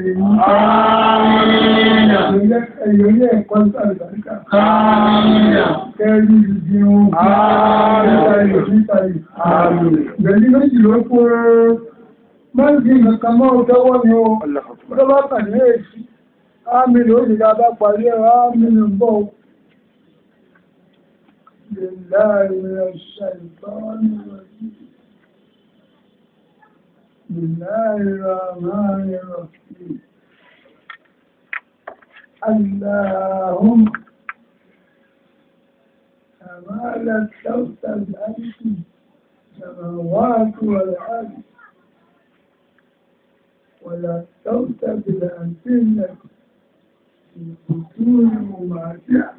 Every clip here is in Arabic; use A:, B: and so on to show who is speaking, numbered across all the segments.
A: Amen. Ẹ̀yọ́lé ẹ̀kọ́ sàlùbáríkà.
B: Àmìnà.
A: Kẹ́rí ìdí
B: wọn.
A: Àmìnà. Àmìnà. Bẹ̀lí méjì ló kó máa ń fi nǹkan mọ́ ọjọ́wọ́ ni ó lọ́bá pàdé èsì. Àmìnà ó nìra bá parí ẹ̀rọ àmìnà ń bọ̀. Lè láàárín ọ̀ṣà ìbáwọn ìrọ̀lẹ́. Bismillahir rahmanir rahim. Allahumma كما لستوت الأرض السماوات والأرض ولا استوت بالأنسنة في بطون أمهاتها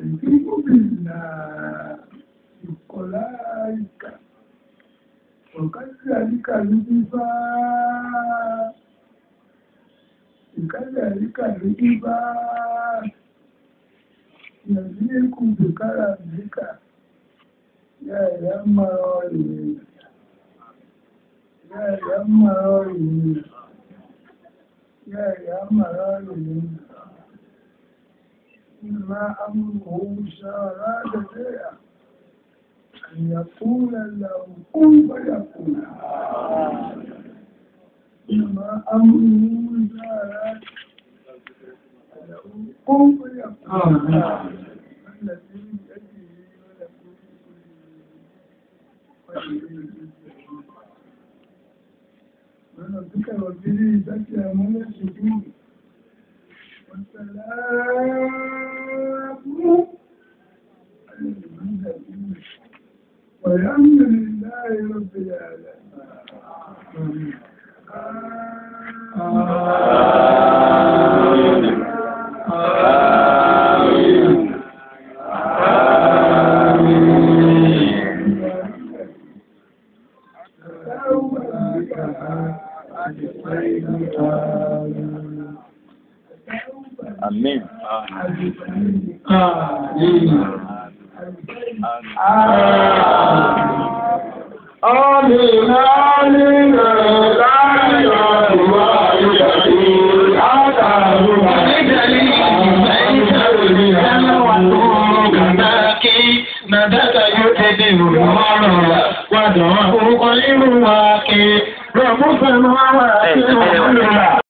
A: الجيب بالله. بقلائك. وكذلك الجبال وكذلك الجبال يزيك بكرمك يا يمري يا يمري يا يمري ما أمره شرادة أن يقول له كن فيكون ما أمره شرادة قم فيكون الذي بيده ملكوت كل شيء وربك وبه تكلم السجود والسلام والحمد لله رب العالمين
B: Àmín.
A: Àmín, آمين آمين لا إله إلا
C: الله أتاه مجدي ليس الجنة كذاكي ندت يتدي النار ودعه غير واقي رب السماوات والأرض